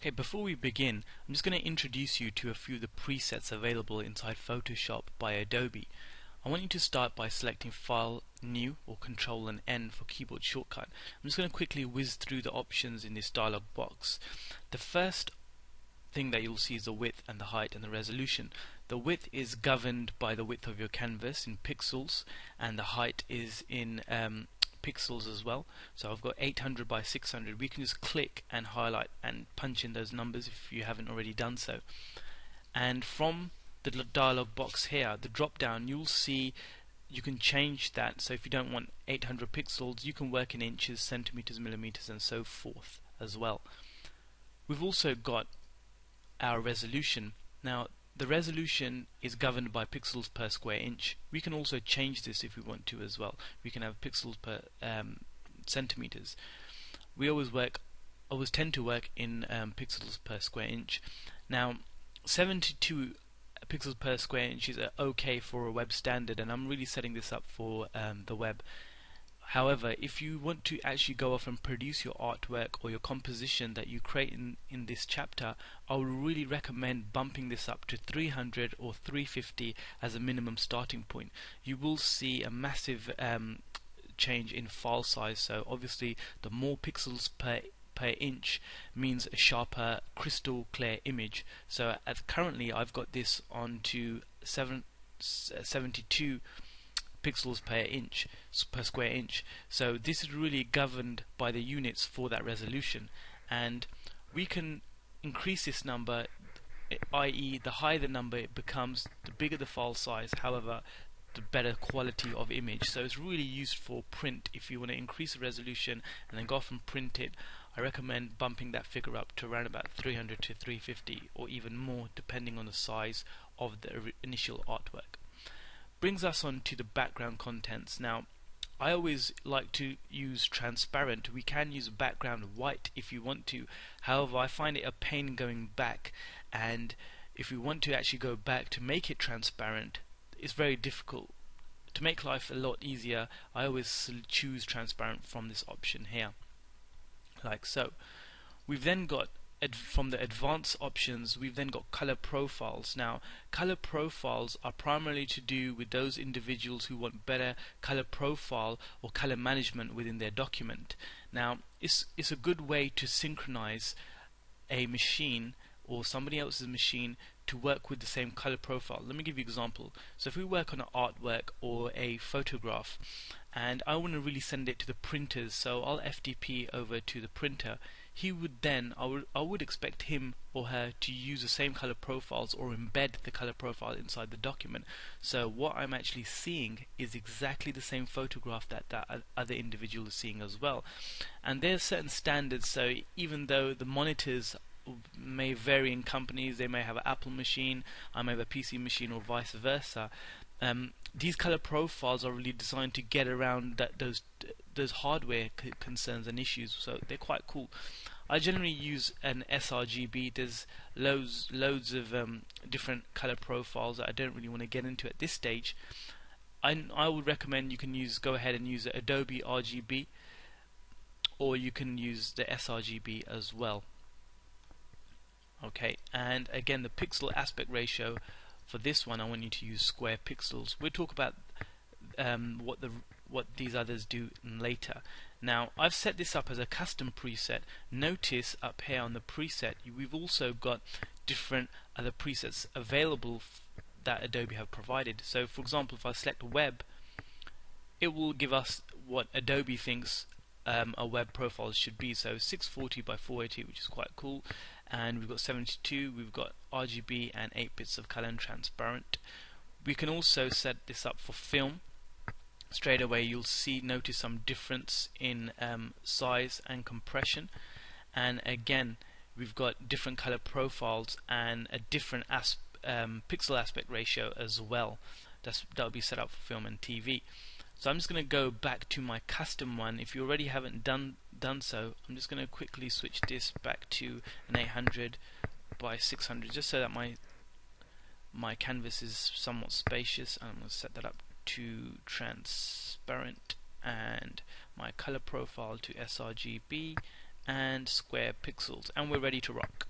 Okay, before we begin, I'm just going to introduce you to a few of the presets available inside Photoshop by Adobe. I want you to start by selecting File, New, or Control and N for keyboard shortcut. I'm just going to quickly whiz through the options in this dialog box. The first thing that you'll see is the width and the height and the resolution. The width is governed by the width of your canvas in pixels and the height is in um, pixels as well. So I've got 800 by 600. We can just click and highlight and punch in those numbers if you haven't already done so. And from the dialog box here, the drop down, you'll see you can change that. So if you don't want 800 pixels, you can work in inches, centimeters, millimeters, and so forth as well. We've also got our resolution. Now, the resolution is governed by pixels per square inch. We can also change this if we want to as well. We can have pixels per um, centimeters. We always work, always tend to work in um, pixels per square inch. Now, 72 pixels per square inch is uh, okay for a web standard, and I'm really setting this up for um, the web. However, if you want to actually go off and produce your artwork or your composition that you create in, in this chapter, I would really recommend bumping this up to 300 or 350 as a minimum starting point. You will see a massive um, change in file size. So obviously, the more pixels per per inch means a sharper, crystal clear image. So currently, I've got this on to seven, 72 pixels per inch per square inch. So this is really governed by the units for that resolution, and we can increase this number, i.e., the higher the number it becomes, the bigger the file size. However, the better quality of image. So it's really used for print. If you want to increase the resolution and then go off and print it, I recommend bumping that figure up to around about 300 to 350 or even more depending on the size of the initial artwork brings us on to the background contents. Now, I always like to use transparent. We can use background white if you want to. However, I find it a pain going back and if we want to actually go back to make it transparent, it's very difficult. To make life a lot easier, I always choose transparent from this option here. Like so. We've then got from the advanced options we've then got color profiles now color profiles are primarily to do with those individuals who want better color profile or color management within their document now it's it's a good way to synchronize a machine or somebody else's machine to work with the same color profile. Let me give you an example. So if we work on an artwork or a photograph and I want to really send it to the printers, so I'll FTP over to the printer he would then I would I would expect him or her to use the same color profiles or embed the color profile inside the document. So what I'm actually seeing is exactly the same photograph that that other individual is seeing as well. And there's certain standards. So even though the monitors may vary in companies, they may have an Apple machine, I may have a PC machine, or vice versa. Um, these color profiles are really designed to get around that those those hardware concerns and issues, so they're quite cool. I generally use an sRGB. There's loads loads of um, different color profiles that I don't really want to get into at this stage. I I would recommend you can use go ahead and use Adobe RGB, or you can use the sRGB as well. Okay, and again the pixel aspect ratio for this one I want you to use square pixels. We'll talk about um, what the what these others do later. Now I've set this up as a custom preset. Notice up here on the preset we've also got different other presets available that Adobe have provided. So for example if I select web it will give us what Adobe thinks um, a web profile should be. So 640 by 480 which is quite cool. And we've got 72 we've got RGB and 8 bits of color and transparent. We can also set this up for film. Straight away you'll see notice some difference in um, size and compression. And again we've got different color profiles and a different asp um, pixel aspect ratio as well. That's, that'll be set up for film and TV so I'm just going to go back to my custom one. If you already haven't done done so I'm just going to quickly switch this back to an 800 by 600 just so that my my canvas is somewhat spacious. I'm going to set that up to transparent and my color profile to sRGB and square pixels. And we're ready to rock